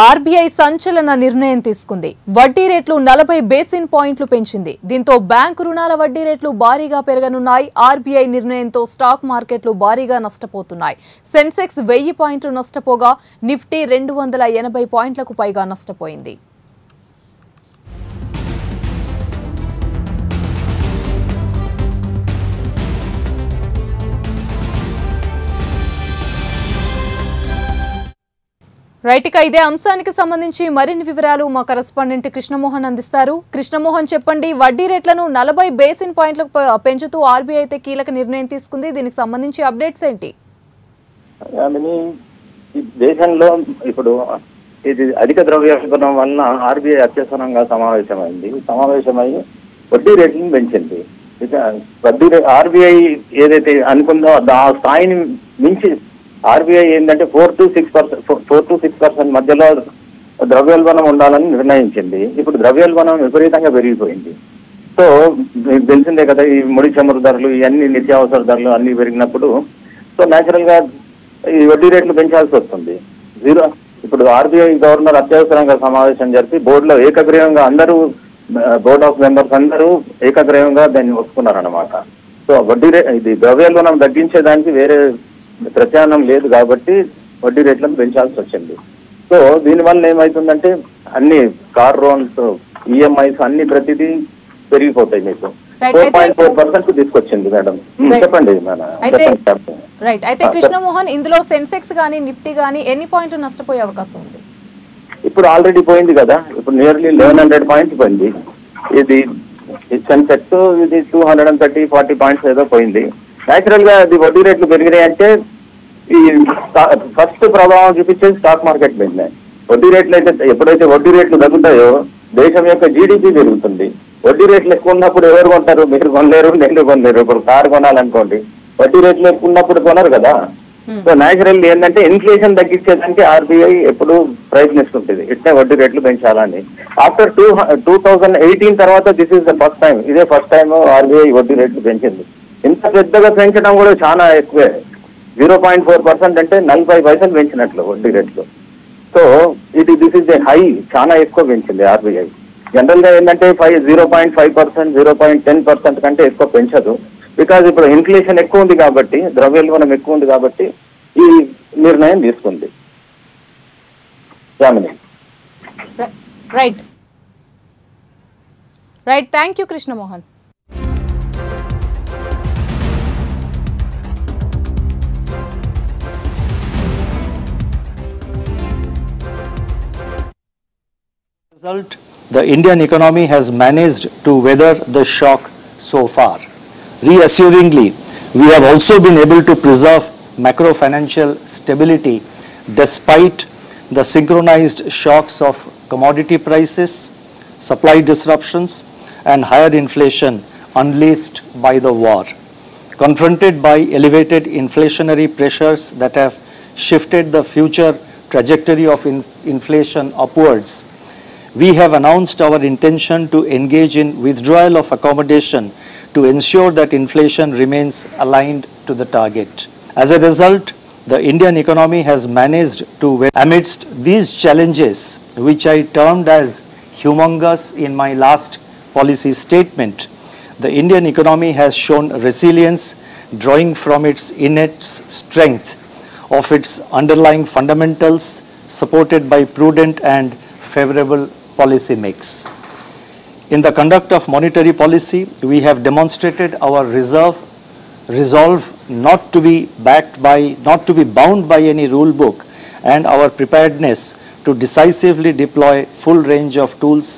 RBI సంచలన నిర్ణయం తీసుకుంది. వడ్డీ రేట్లు నలభై బేసిన్ పాయింట్లు పెంచింది. దీంతో బ్యాంకు రుణాల వడ్డీ రేట్లు భారీగా పెరగనున్నాయి. ఆర్బీఐ నిర్ణయంతో స్టాక్ మార్కెట్లు భారీగా నష్టపోతున్నాయి. సెన్సెక్స్ వెయ్యి పాయింట్లు నష్టపోగా నిఫ్టీ రెండు వందల ఎనభై పాయింట్లకు పైగా నష్టపోయింది. రైట్ ఇక ఇదే అంశానికి సంబంధించి మరిన్ని వివరాలు మా కరస్పాండెంట్ కృష్ణమోహన్ అందిస్తారు. కృష్ణమోహన్ చెప్పండి వడ్డీ రేట్లను నలభై బేసిన్ పాయింట్లకు పెంచుతూ ఆర్బీఐ అయితే కీలక నిర్ణయం తీసుకుంది. దీనికి సంబంధించి అప్డేట్స్ ఏంటి? దేశంలో ఇప్పుడు ఇది అధిక ద్రవ్యోల్బణం వలన ఆర్బీఐ అత్యవసరంగా సమావేశమైంది. సమావేశమై వడ్డీ రేట్లను పెంచింది. వడ్డీ ఆర్బీఐ ఏదైతే అనుకుందో ఆ స్థాయిని మించి ఆర్బీఐ ఏంటంటే four to six percent four to six percent మధ్యలో ద్రవ్యోల్బణం ఉండాలని నిర్ణయించింది. ఇప్పుడు ద్రవ్యోల్బణం విపరీతంగా పెరిగిపోయింది. సో మీకు తెలిసిందే కదా ఈ ముడి చమురు ధరలు ఇవన్నీ నిత్యావసర ధరలు అన్ని పెరిగినప్పుడు సో న్యాచురల్గా ఈ వడ్డీ రేట్లు పెంచాల్సి వస్తుంది. జీరో ఇప్పుడు ఆర్బీఐ గవర్నర్ అత్యవసరంగా సమావేశం జరిపి బోర్డులో ఏకగ్రీవంగా అందరూ బోర్డ్ ఆఫ్ మెంబర్స్ అందరూ ఏకగ్రీవంగా దాన్ని ఒప్పుకున్నారన్నమాట. సో వడ్డీ రే ఇది ద్రవ్యోల్బణం తగ్గించేదానికి వేరే ప్రత్యామ్నాయం లేదు కాబట్టి వడ్డీ రేట్లను పెంచాల్సి వచ్చింది. సో దీనివల్ల ఏమవుతుందంటే అన్ని కార్ లోన్స్ ఈఎంఐస్ అన్ని ప్రతిదీ పెరిగిపోతాయి మీకు. పాయింట్ తీసుకొచ్చింది మేడం. Right. చెప్పండి. రైట్ అయితే కృష్ణమోహన్ ఇందులో సెన్సెక్స్ గానీ నిఫ్టీ గానీ ఎన్ని పాయింట్లు నష్టపోయే అవకాశం ఉంది? ఇప్పుడు ఆల్రెడీ పోయింది కదా. ఇప్పుడు నియర్లీ లెవెన్ హండ్రెడ్ పాయింట్స్ పోయింది. ఇది సెన్సెక్స్ ఇది two hundred and thirty forty points ఏదో పోయింది. న్యాచురల్గా అది వడ్డీ రేట్లు పెరిగినాయి అంటే ఈ ఫస్ట్ ప్రభావం చూపించేది స్టాక్ మార్కెట్ మీద. వడ్డీ రేట్లు అయితే ఎప్పుడైతే వడ్డీ రేట్లు తగ్గుతాయో దేశం యొక్క జీడిపి పెరుగుతుంది. వడ్డీ రేట్లు ఎక్కువ ఉన్నప్పుడు ఎవరు కొంటారు? మీరు కొనలేరు నేను కొనలేరు. ఇప్పుడు కారు కొనాలనుకోండి వడ్డీ రేట్లు ఎక్కువ ఉన్నప్పుడు కొనరు కదా. Hmm. సో న్యాచురల్ ఏంటంటే ఇన్ఫ్లేషన్ తగ్గించేదానికి ఆర్బీఐ ఎప్పుడు ప్రయత్నిస్తుంటుంది. ఇట్నే వడ్డీ రేట్లు పెంచాలని. After two two thousand eighteen తర్వాత this is the first time ఇదే ఫస్ట్ టైం ఆర్బీఐ వడ్డీ రేట్లు పెంచింది. ఇంత పెద్దగా పెంచడం కూడా చాలా ఎక్కువే. జీరో పాయింట్ ఫోర్ పర్సెంట్ అంటే నలభై పైసలు పెంచినట్లు వడ్డీ రేట్లు. సో ఇది దిస్ ఇస్ ఏ హై చాలా ఎక్కువ పెంచింది ఆర్బీఐ. జనరల్గా ఏంటంటే five zero point five percent zero point ten percent కంటే ఎక్కువ పెంచదు. బికాజ్ ఇప్పుడు ఇన్ఫ్లేషన్ ఎక్కువ ఉంది కాబట్టి ద్రవ్యోల్బణం ఎక్కువ ఉంది కాబట్టి ఈ నిర్ణయం తీసుకుంది. Right right thank you Krishnamohan result, the Indian economy has managed to weather the shock so far. Reassuringly, we have also been able to preserve macro-financial stability despite the synchronized shocks of commodity prices, supply disruptions, and higher inflation unleashed by the war. Confronted by elevated inflationary pressures that have shifted the future trajectory of in- inflation upwards, we have announced our intention to engage in withdrawal of accommodation to ensure that inflation remains aligned to the target. As a result, the Indian economy has managed to, amidst these challenges, which I termed as humongous in my last policy statement, the Indian economy has shown resilience, drawing from its innate strength of its underlying fundamentals, supported by prudent and favorable policy mix. In the conduct of monetary policy, we have demonstrated our reserve, resolve not to be backed by, not to be bound by any rule book, and our preparedness to decisively deploy full range of tools